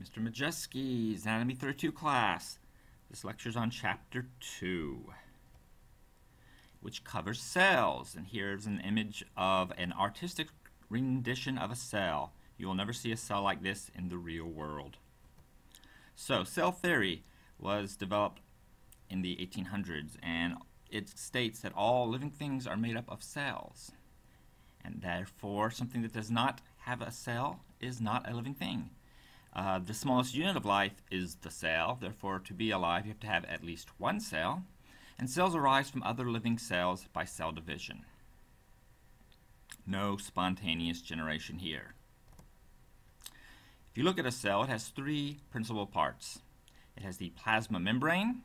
Mr. Majewski's Anatomy 32 class. This lecture is on Chapter 2, which covers cells. And here's an image of an artistic rendition of a cell. You will never see a cell like this in the real world. So, cell theory was developed in the 1800s, and it states that all living things are made up of cells. And therefore, something that does not have a cell is not a living thing. Uh, the smallest unit of life is the cell. Therefore, to be alive, you have to have at least one cell. And cells arise from other living cells by cell division. No spontaneous generation here. If you look at a cell, it has three principal parts. It has the plasma membrane,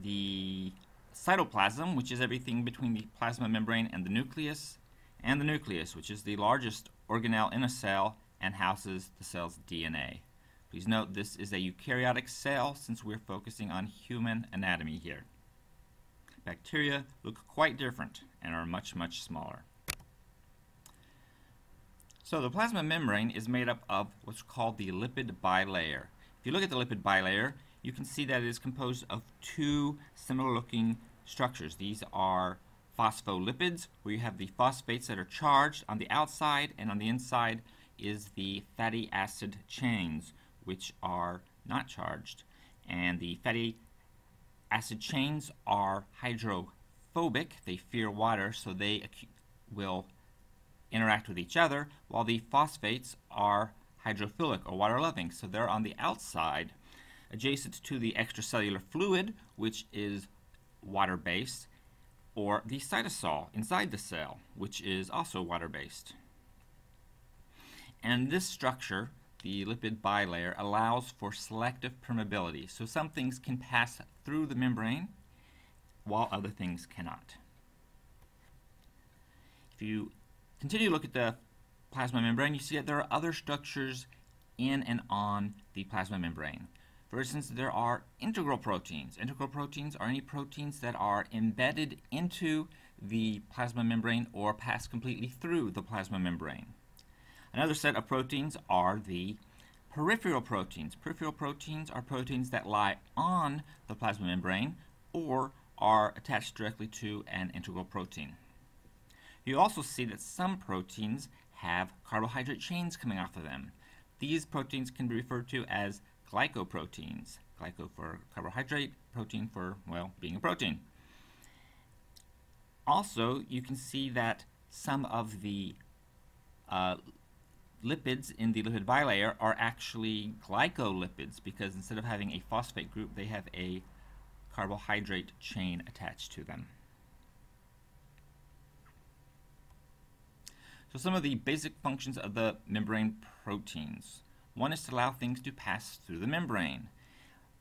the cytoplasm, which is everything between the plasma membrane and the nucleus, and the nucleus, which is the largest organelle in a cell and houses the cell's DNA. Please note this is a eukaryotic cell since we're focusing on human anatomy here. Bacteria look quite different and are much, much smaller. So the plasma membrane is made up of what's called the lipid bilayer. If you look at the lipid bilayer, you can see that it is composed of two similar looking structures. These are phospholipids, where you have the phosphates that are charged on the outside, and on the inside is the fatty acid chains, which are not charged. And the fatty acid chains are hydrophobic, they fear water, so they will interact with each other, while the phosphates are hydrophilic or water loving, so they're on the outside adjacent to the extracellular fluid, which is water based, or the cytosol inside the cell, which is also water based. And this structure, the lipid bilayer, allows for selective permeability. So some things can pass through the membrane while other things cannot. If you continue to look at the plasma membrane, you see that there are other structures in and on the plasma membrane. For instance, there are integral proteins. Integral proteins are any proteins that are embedded into the plasma membrane or pass completely through the plasma membrane. Another set of proteins are the peripheral proteins. Peripheral proteins are proteins that lie on the plasma membrane or are attached directly to an integral protein. You also see that some proteins have carbohydrate chains coming off of them. These proteins can be referred to as glycoproteins. Glyco for carbohydrate, protein for, well, being a protein. Also, you can see that some of the uh, lipids in the lipid bilayer are actually glycolipids because instead of having a phosphate group, they have a carbohydrate chain attached to them. So some of the basic functions of the membrane proteins. One is to allow things to pass through the membrane.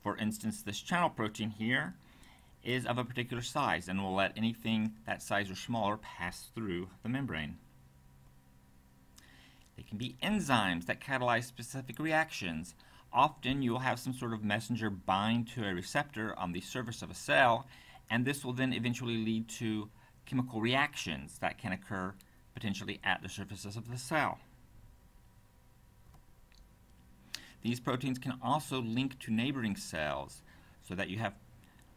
For instance, this channel protein here is of a particular size and will let anything that size or smaller pass through the membrane. They can be enzymes that catalyze specific reactions. Often you will have some sort of messenger bind to a receptor on the surface of a cell, and this will then eventually lead to chemical reactions that can occur potentially at the surfaces of the cell. These proteins can also link to neighboring cells so that you have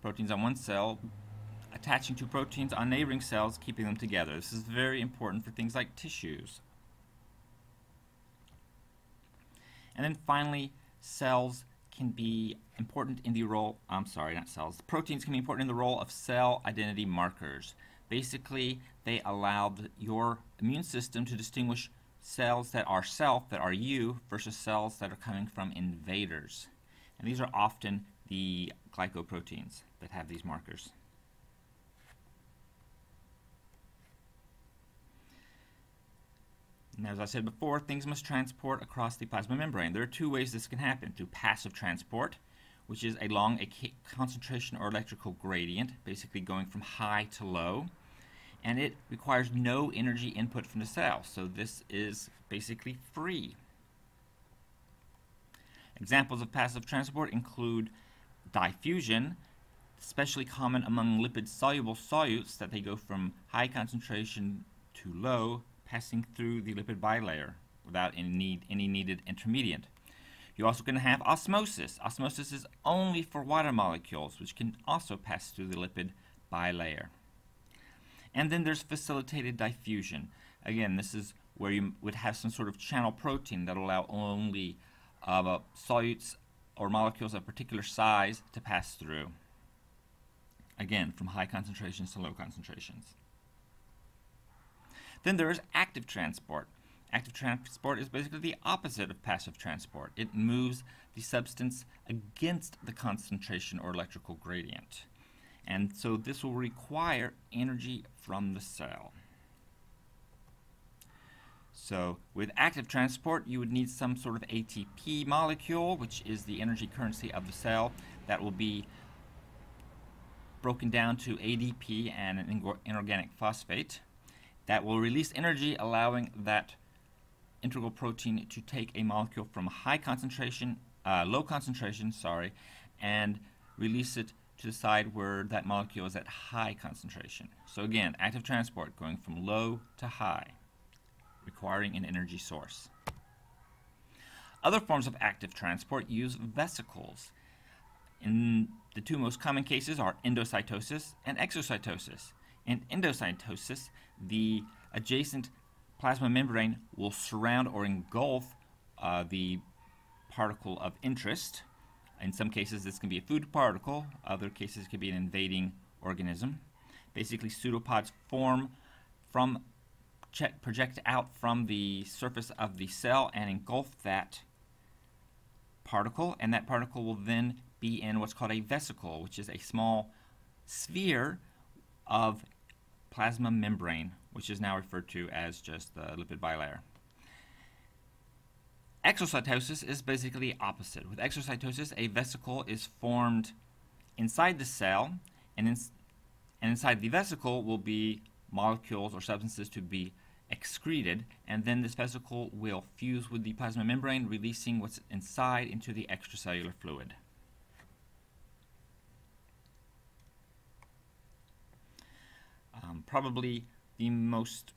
proteins on one cell attaching to proteins on neighboring cells, keeping them together. This is very important for things like tissues. And then finally, cells can be important in the role, I'm sorry, not cells, proteins can be important in the role of cell identity markers. Basically, they allow your immune system to distinguish cells that are self, that are you, versus cells that are coming from invaders. And these are often the glycoproteins that have these markers. As I said before, things must transport across the plasma membrane. There are two ways this can happen. Through passive transport, which is along a concentration or electrical gradient, basically going from high to low. And it requires no energy input from the cell, so this is basically free. Examples of passive transport include diffusion, especially common among lipid-soluble solutes that they go from high concentration to low passing through the lipid bilayer without any, need, any needed intermediate. You're also going to have osmosis. Osmosis is only for water molecules, which can also pass through the lipid bilayer. And then there's facilitated diffusion. Again, this is where you would have some sort of channel protein that allow only uh, solutes or molecules of particular size to pass through. Again, from high concentrations to low concentrations. Then there is active transport. Active transport is basically the opposite of passive transport. It moves the substance against the concentration or electrical gradient. And so this will require energy from the cell. So with active transport, you would need some sort of ATP molecule, which is the energy currency of the cell, that will be broken down to ADP and an inorganic phosphate that will release energy, allowing that integral protein to take a molecule from high concentration, uh, low concentration, sorry, and release it to the side where that molecule is at high concentration. So again, active transport going from low to high, requiring an energy source. Other forms of active transport use vesicles. In the two most common cases are endocytosis and exocytosis. In endocytosis, the adjacent plasma membrane will surround or engulf uh, the particle of interest. In some cases, this can be a food particle. Other cases, it could be an invading organism. Basically, pseudopods form from project out from the surface of the cell and engulf that particle, and that particle will then be in what's called a vesicle, which is a small sphere of plasma membrane, which is now referred to as just the lipid bilayer. Exocytosis is basically opposite. With exocytosis, a vesicle is formed inside the cell, and, in, and inside the vesicle will be molecules or substances to be excreted, and then this vesicle will fuse with the plasma membrane, releasing what's inside into the extracellular fluid. Um, probably the most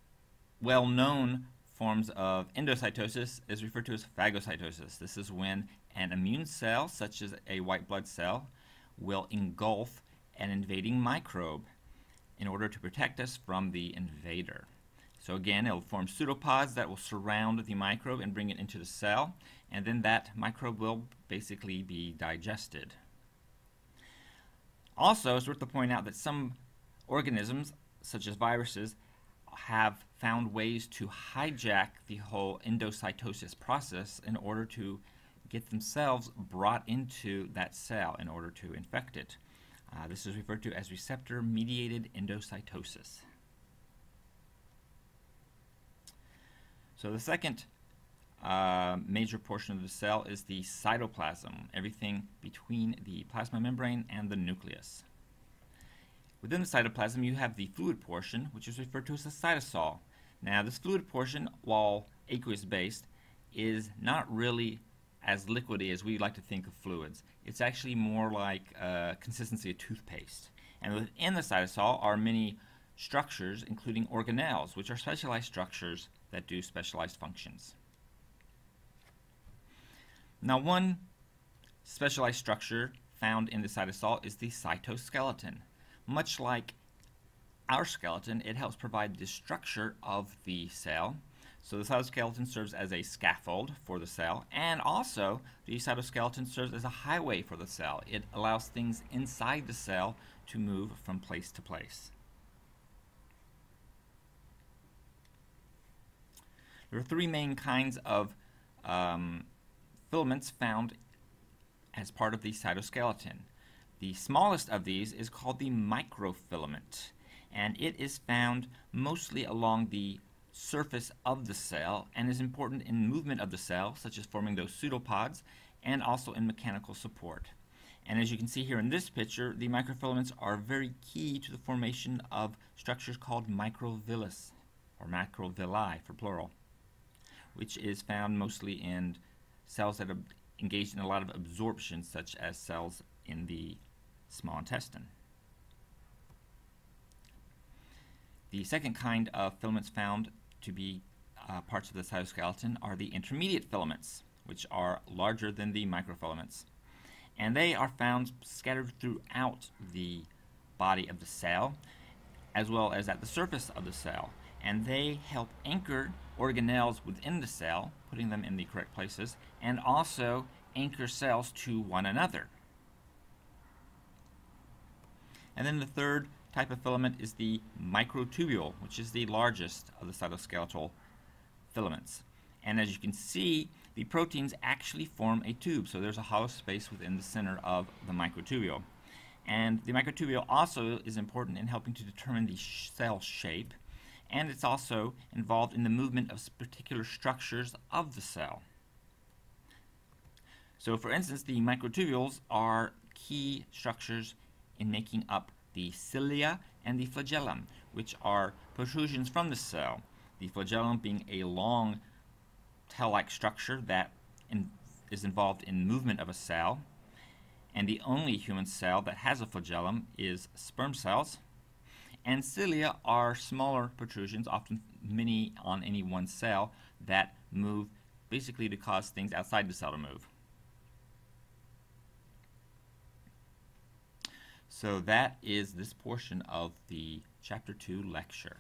well-known forms of endocytosis is referred to as phagocytosis. This is when an immune cell, such as a white blood cell, will engulf an invading microbe in order to protect us from the invader. So again, it will form pseudopods that will surround the microbe and bring it into the cell, and then that microbe will basically be digested. Also, it's worth to point out that some organisms such as viruses, have found ways to hijack the whole endocytosis process in order to get themselves brought into that cell in order to infect it. Uh, this is referred to as receptor mediated endocytosis. So the second uh, major portion of the cell is the cytoplasm, everything between the plasma membrane and the nucleus. Within the cytoplasm, you have the fluid portion, which is referred to as the cytosol. Now, this fluid portion, while aqueous-based, is not really as liquidy as we like to think of fluids. It's actually more like uh, consistency of toothpaste. And within the cytosol are many structures, including organelles, which are specialized structures that do specialized functions. Now, one specialized structure found in the cytosol is the cytoskeleton much like our skeleton, it helps provide the structure of the cell. So the cytoskeleton serves as a scaffold for the cell, and also the cytoskeleton serves as a highway for the cell. It allows things inside the cell to move from place to place. There are three main kinds of um, filaments found as part of the cytoskeleton. The smallest of these is called the microfilament, and it is found mostly along the surface of the cell and is important in movement of the cell, such as forming those pseudopods, and also in mechanical support. And as you can see here in this picture, the microfilaments are very key to the formation of structures called microvillus, or microvilli for plural, which is found mostly in cells that are engaged in a lot of absorption, such as cells in the small intestine. The second kind of filaments found to be uh, parts of the cytoskeleton are the intermediate filaments, which are larger than the microfilaments. And they are found scattered throughout the body of the cell, as well as at the surface of the cell. And they help anchor organelles within the cell, putting them in the correct places, and also anchor cells to one another. And then the third type of filament is the microtubule, which is the largest of the cytoskeletal filaments. And as you can see, the proteins actually form a tube, so there's a hollow space within the center of the microtubule. And the microtubule also is important in helping to determine the sh cell shape, and it's also involved in the movement of particular structures of the cell. So for instance, the microtubules are key structures in making up the cilia and the flagellum, which are protrusions from the cell. The flagellum being a long tail-like structure that in, is involved in movement of a cell, and the only human cell that has a flagellum is sperm cells. And cilia are smaller protrusions, often many on any one cell, that move basically to cause things outside the cell to move. So that is this portion of the Chapter 2 lecture.